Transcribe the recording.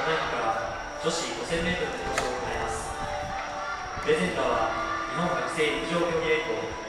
ただいまから女子 5000m でご紹介します。プレゼンターは日本学生陸上競技連合。